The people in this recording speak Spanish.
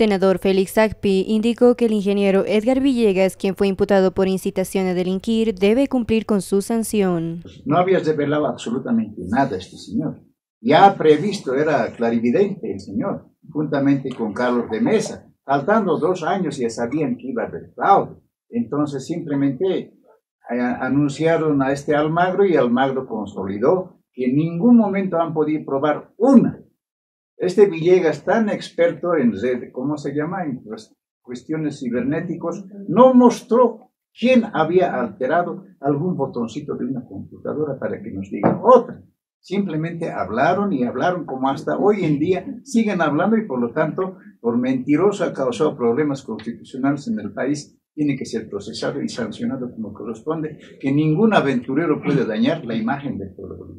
Senador Félix Agpi indicó que el ingeniero Edgar Villegas, quien fue imputado por incitación a delinquir, debe cumplir con su sanción. No había revelado absolutamente nada este señor. Ya previsto, era clarividente el señor, juntamente con Carlos de Mesa. Faltando dos años ya sabían que iba a haber fraude. Entonces simplemente eh, anunciaron a este Almagro y Almagro consolidó que en ningún momento han podido probar una este Villegas, tan experto en ¿cómo se llama? En cuestiones cibernéticos, no mostró quién había alterado algún botoncito de una computadora para que nos diga otra. Simplemente hablaron y hablaron como hasta hoy en día siguen hablando y por lo tanto, por mentiroso ha causado problemas constitucionales en el país, tiene que ser procesado y sancionado como corresponde, que ningún aventurero puede dañar la imagen del pueblo.